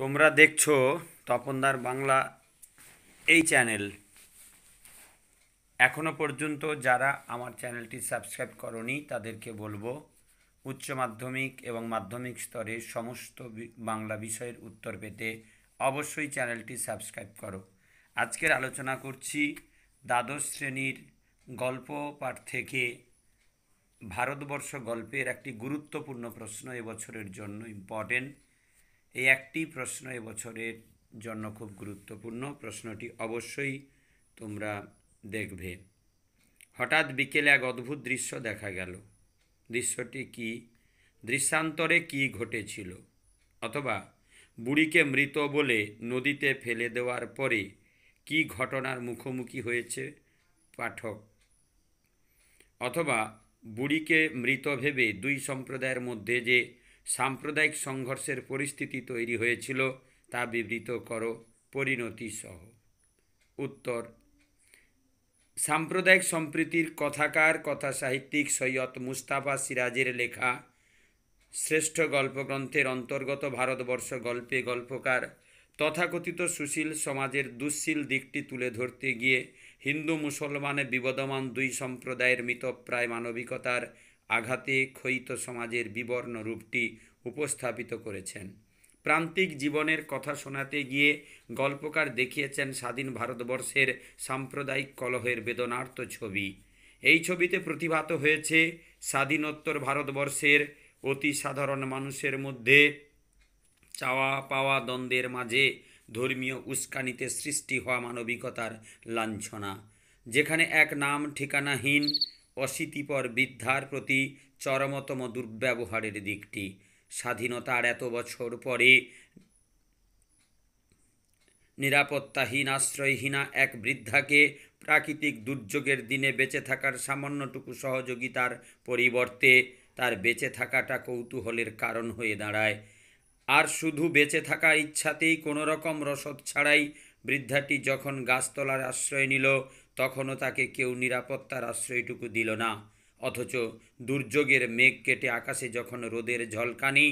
তোমরা দেখছ তপনদার বাংলা এই চ্যানেল। এখনও পর্যন্ত যারা আমার চ্যানেলটি সাবস্ক্রাইব করনি, তাদেরকে বলব উচ্চ মাধ্যমিক এবং মাধ্যমিক স্তরে সমস্ত বাংলা বিষয়ের উত্তর পেতে অবশ্যই চ্যানেলটি সাবস্ক্রাইব করো। আজকের আলোচনা করছি দ্বাদশ শ্রেণির গল্প পাঠ থেকে ভারতবর্ষ গল্পের একটি গুরুত্বপূর্ণ প্রশ্ন এবছরের জন্য ইম্পর্টেন্ট এই একটি প্রশ্ন এবছরের জন্য খুব গুরুত্বপূর্ণ। প্রশ্নটি অবশ্যই তোমরা দেখবে। হঠাৎ বিকেলে এক অদ্ভুত দৃশ্য দেখা গেল। দৃশ্যটি কি? দৃশ্যান্তরে কি ঘটেছিল? অথবা বুড়িকে মৃত বলে নদীতে ফেলে দেওয়ার পরে কি ঘটনার মুখোমুখি হয়েছে পাঠক? অথবা বুড়িকে মৃত ভেবে দুই সম্প্রদায়ের মধ্যে যে সাম্প্রদায়িক সংঘর্ষের পরিস্থিতি তৈরি হয়েছিল, তা বিবৃত করো পরিণতি সহ। উত্তর, সাম্প্রদায়িক সম্প্রীতির কথাকার কথা সাহিত্যিক সৈয়দ মুস্তাফা সিরাজের লেখা শ্রেষ্ঠ গল্পগ্রন্থের অন্তর্গত ভারতবর্ষ গল্পে গল্পকার তথাকথিত সুশীল সমাজের দুঃশীল দিকটি তুলে ধরতে গিয়ে হিন্দু মুসলমানে বিবদমান দুই সম্প্রদায়ের মিতপ্রায় মানবিকতার আঘাতে ক্ষয়িত সমাজের বিবর্ণ রূপটি উপস্থাপিত করেছেন। প্রান্তিক জীবনের কথা শোনাতে গিয়ে গল্পকার দেখিয়েছেন স্বাধীন ভারতবর্ষের সাম্প্রদায়িক কলহের বেদনার্ত ছবি। এই ছবিতে প্রতিভাত হয়েছে স্বাধীনোত্তর ভারতবর্ষের অতি সাধারণ মানুষের মধ্যে চাওয়া পাওয়া দ্বন্দ্বের মাঝে ধর্মীয় উস্কানিতে সৃষ্টি হওয়া মানবিকতার লাঞ্ছনা, যেখানে এক নাম ঠিকানাহীন অশীতিপর বৃদ্ধার প্রতি চরমতম দুর্ব্যবহারের দিকটি। স্বাধীনতার এত বছর পরে নিরাপত্তাহীন, আশ্রয়হীনা এক বৃদ্ধাকে প্রাকৃতিক দুর্যোগের দিনে বেঁচে থাকার সামান্যটুকু সহযোগিতার পরিবর্তে তার বেঁচে থাকাটা কৌতূহলের কারণ হয়ে দাঁড়ায়। আর শুধু বেঁচে থাকার ইচ্ছাতেই কোনো রকম রসদ ছাড়াই বৃদ্ধাটি যখন গাছতলার আশ্রয় নিল তখনও তাকে কেউ নিরাপত্তার আশ্রয়টুকু দিল না। অথচ দুর্যোগের মেঘ কেটে আকাশে যখন রোদের ঝলকানি,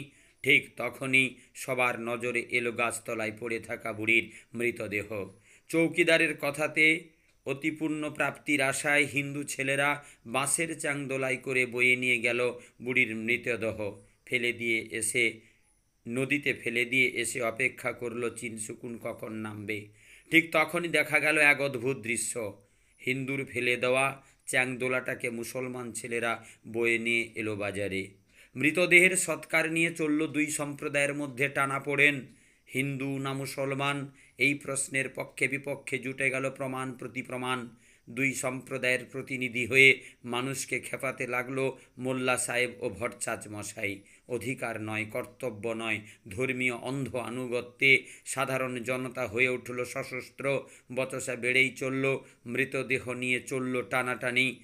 ঠিক তখনই সবার নজরে এলো গাছতলায় পড়ে থাকা বুড়ির মৃতদেহ। চৌকিদারের কথাতে অতিপূর্ণ প্রাপ্তির আশায় হিন্দু ছেলেরা বাঁশের চাংদোলাই করে বয়ে নিয়ে গেল বুড়ির মৃতদেহ। ফেলে দিয়ে এসে, নদীতে ফেলে দিয়ে এসে অপেক্ষা করল চিনসুকুন কখন নামবে। ঠিক তখনই দেখা গেল এক অদ্ভুত দৃশ্য। হিন্দুর ফেলে দেওয়া চ্যাংদোলাটাকে মুসলমান ছেলেরা বয়ে নিয়ে এলো বাজারে। মৃতদেহের সৎকার নিয়ে চলল দুই সম্প্রদায়ের মধ্যে টানা পড়েন। হিন্দু না মুসলমান? এই প্রশ্নের পক্ষে বিপক্ষে জুটে গেল প্রমাণ প্রতি প্রমাণ। দুই সম্প্রদায়ের প্রতিনিধি হয়ে মানুষকে খেপাতে লাগল মোল্লা সাহেব ও ভট্টাচ মশাই। অধিকার নয়, কর্তব্য নয়, ধর্মীয় অন্ধ আনুগত্যে সাধারণ জনতা হয়ে উঠল সশস্ত্র। বচসা বেড়েই চলল, মৃতদেহ নিয়ে চলল টানাটানি।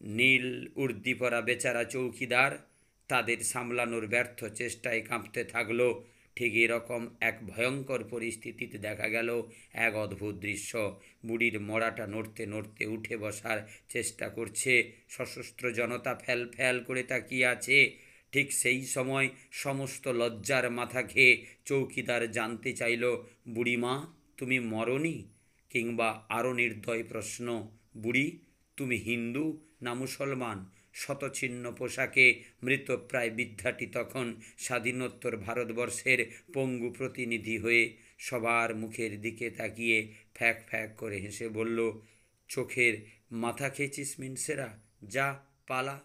নীল উর্দিপরা বেচারা চৌকিদার, তাদের সামলানোর ব্যর্থ চেষ্টায় কাঁপতে থাকল। ঠিক এরকম এক ভয়ঙ্কর পরিস্থিতিতে দেখা গেল এক অদ্ভুত দৃশ্য। বুড়ির মড়াটা নড়তে নড়তে উঠে বসার চেষ্টা করছে। সশস্ত্র জনতা ফ্যাল ফ্যাল করে তাকিয়ে আছে। ঠিক সেই সময় সমস্ত লজ্জার মাথা খেয়ে চৌকিদার জানতে চাইল, বুড়িমা, তুমি মরনি? কিংবা আরও নির্দয় প্রশ্ন, বুড়ি, তুমি হিন্দু না মুসলমান? শতছিন্ন পোশাকে মৃতপ্রায় বিদ্যাটি তখন স্বাধীনোত্তর ভারতবর্ষের পঙ্গু প্রতিনিধি হয়ে সবার মুখের দিকে তাকিয়ে ফ্যাক ফ্যাক করে হেসে বলল, চোখের মাথা খেয়েছিস মিনসেরা? যা, পালা।